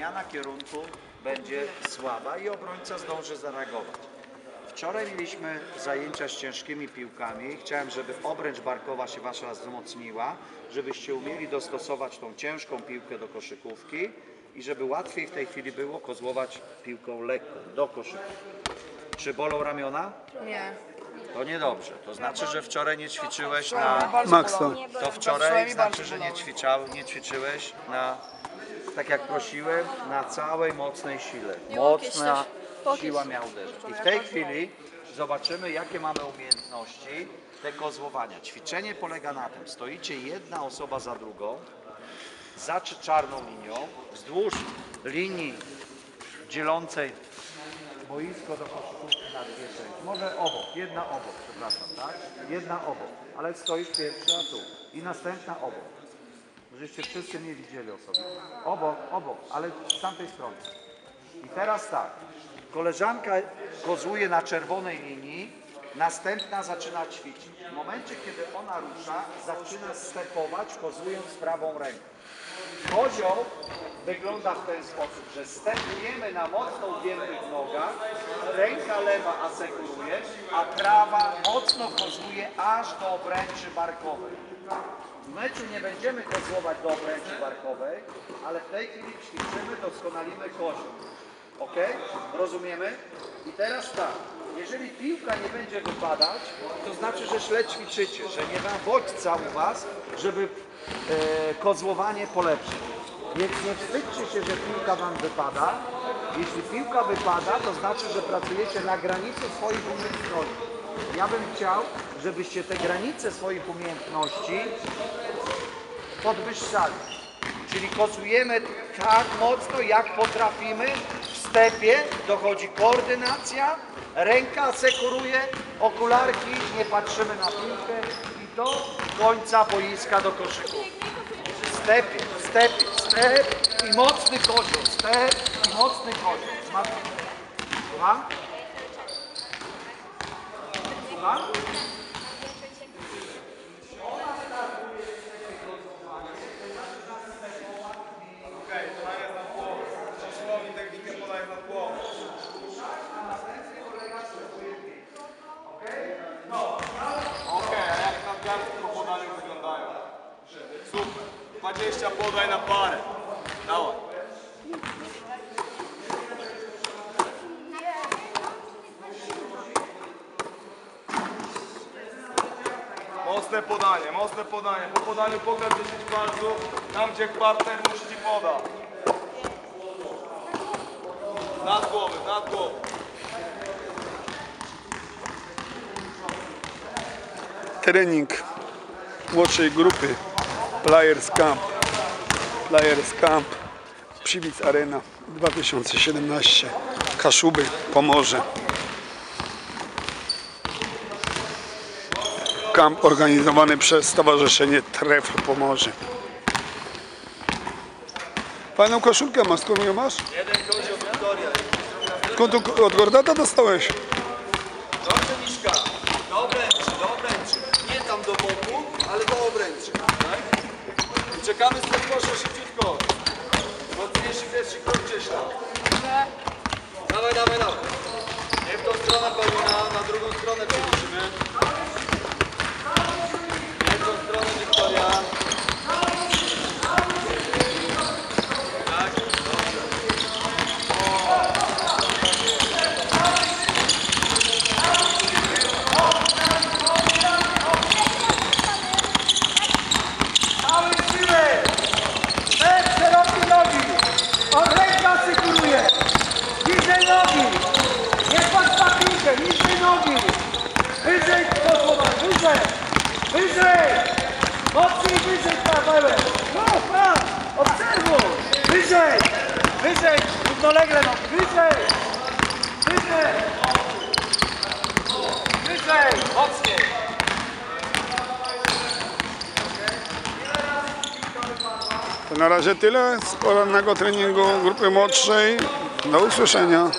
zmiana kierunku będzie słaba i obrońca zdąży zareagować. Wczoraj mieliśmy zajęcia z ciężkimi piłkami. Chciałem, żeby obręcz barkowa się Wasza wzmocniła, żebyście umieli dostosować tą ciężką piłkę do koszykówki i żeby łatwiej w tej chwili było kozłować piłką lekką do koszykówki. Czy bolą ramiona? Nie. To niedobrze. To znaczy, że wczoraj nie ćwiczyłeś na... Maxa. To Wczoraj znaczy, że nie, ćwiczał, nie ćwiczyłeś na, tak jak prosiłem, na całej mocnej sile. Mocna siła miał uderzyć. I w tej chwili zobaczymy, jakie mamy umiejętności te kozłowania. Ćwiczenie polega na tym, stoicie jedna osoba za drugą, za czarną linią, wzdłuż linii dzielącej boisko do koszykówki na dwie części. Może obok, jedna obok, przepraszam, tak? Jedna obok, ale stoisz pierwsza tu i następna obok. Żeście wszyscy nie widzieli o sobie. Obok, obok, ale z tamtej strony. I teraz tak, koleżanka kozłuje na czerwonej linii, następna zaczyna ćwiczyć. W momencie, kiedy ona rusza, zaczyna stepować, kozłując prawą ręką. Kozioł wygląda w ten sposób, że stępujemy na mocno ugiętych nogach, ręka lewa asekuruje, a prawa mocno kozłuje aż do obręczy barkowej. W meczu nie będziemy kozłować do obręczy barkowej, ale w tej chwili ćwiczymy, doskonalimy kozioł. Ok? Rozumiemy? I teraz tak, jeżeli piłka nie będzie wypadać, to znaczy, że źle ćwiczycie, że nie ma bodźca u Was, żeby e, kozłowanie polepszyć. Więc nie wstydźcie się, że piłka Wam wypada. Jeśli piłka wypada, to znaczy, że pracujecie na granicy swoich umiejętności. Ja bym chciał, żebyście te granice swoich umiejętności podwyższali. Czyli kozujemy tak mocno, jak potrafimy. W stepie dochodzi koordynacja, ręka asekuruje, okularki, nie patrzymy na piłkę i do końca boiska do koszykówki. W stepie, w stepie, step i mocny kozioł, step i mocny. Smaczny. Słucham? Słucham? Okej, a jak na gardło po podaniu wyglądają? Super. 20 podaj na parę. Dawaj. Mocne podanie, mocne podanie. Po podaniu pograć 10 palców, tam gdzie partner musi ci poda. Nad głowę, nad głowę. Trening młodszej grupy Players Camp. Players Camp Przywic Arena 2017 Kaszuby, Pomorze. Kamp organizowany przez Stowarzyszenie Trefl Pomorze. Fajną koszulkę masz, skąd ją masz? Jeden kozioł Wiktoria. Skąd od Gordata dostałeś? Dobrze Miszka, do obręczy, do obręczy. Nie tam do boku, ale do obręczy. Tak? I czekamy z proszę szybciutko. Mocniejszy pierwszy krok gdzieś tam. Dawaj, dawaj, dawaj. Nie w tą stronę Paulina, na drugą stronę przenosimy. Nie w tą stronę Wiktoria. Tak, dobrze. Całej siły! Te szerokie nogi! On ręka asekuruje! Niżej nogi! Nie patrz na piłkę! Niżej nogi! Wyżej posłowa! Wyżej! Wyżej! Mocniej wyżej Pawełek! No, pan! Obserwuj! Wyżej! Wyżej! Równolegle nogi! Wyżej! Wyżej! Wyżej! Mocniej! To na razie tyle z porannego treningu grupy młodszej. Do usłyszenia.